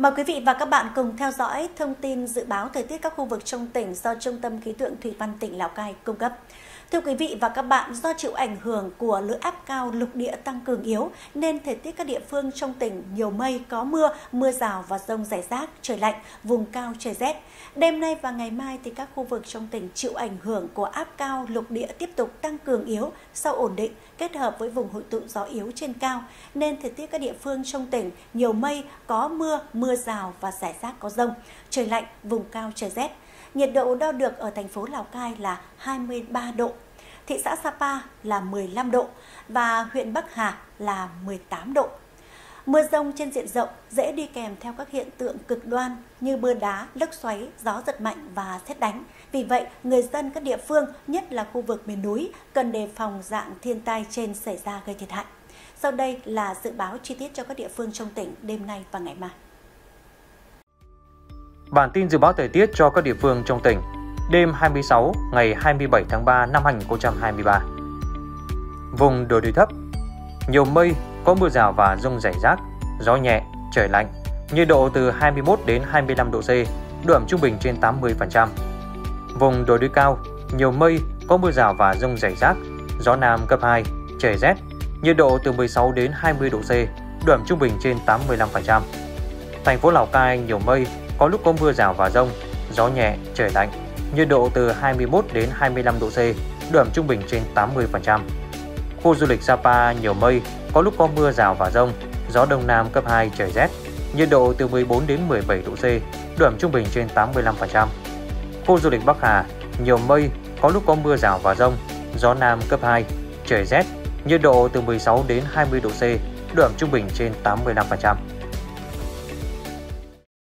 Mời quý vị và các bạn cùng theo dõi thông tin dự báo thời tiết các khu vực trong tỉnh do Trung tâm Khí tượng Thủy văn tỉnh Lào Cai cung cấp. Thưa quý vị và các bạn, do chịu ảnh hưởng của lưỡi áp cao lục địa tăng cường yếu nên thời tiết các địa phương trong tỉnh nhiều mây, có mưa, mưa rào và rông rải rác, trời lạnh, vùng cao trời rét. Đêm nay và ngày mai thì các khu vực trong tỉnh chịu ảnh hưởng của áp cao lục địa tiếp tục tăng cường yếu sau ổn định kết hợp với vùng hội tụ gió yếu trên cao nên thời tiết các địa phương trong tỉnh nhiều mây, có mưa, mưa mưa rào và rải rác có rông, trời lạnh, vùng cao trời rét. Nhiệt độ đo được ở thành phố Lào Cai là 23 độ, thị xã Sapa là 15 độ và huyện Bắc Hà là 18 độ. Mưa rông trên diện rộng dễ đi kèm theo các hiện tượng cực đoan như mưa đá, lốc xoáy, gió giật mạnh và xét đánh. Vì vậy, người dân các địa phương, nhất là khu vực miền núi, cần đề phòng dạng thiên tai trên xảy ra gây thiệt hại. Sau đây là dự báo chi tiết cho các địa phương trong tỉnh đêm nay và ngày mai. Bản tin dự báo thời tiết cho các địa phương trong tỉnh đêm 26 ngày 27 tháng 3 năm 2023. Vùng đồi núi thấp, nhiều mây, có mưa rào và rông rải rác, gió nhẹ, trời lạnh, nhiệt độ từ 21 đến 25 độ C, độ ẩm trung bình trên 80%. Vùng đồi núi cao, nhiều mây, có mưa rào và rông rải rác, gió nam cấp 2, trời rét, nhiệt độ từ 16 đến 20 độ C, độ ẩm trung bình trên 85%. Thành phố Lào Cai nhiều mây, có lúc có mưa rào và rông, gió nhẹ, trời lạnh, nhiệt độ từ 21 đến 25 độ C, độ ẩm trung bình trên 80%. Khu du lịch Sapa nhiều mây, có lúc có mưa rào và rông, gió đông nam cấp 2 trời rét, nhiệt độ từ 14 đến 17 độ C, độ ẩm trung bình trên 85%. Khu du lịch Bắc Hà nhiều mây, có lúc có mưa rào và rông, gió nam cấp 2, trời rét, nhiệt độ từ 16 đến 20 độ C, độ ẩm trung bình trên 85%.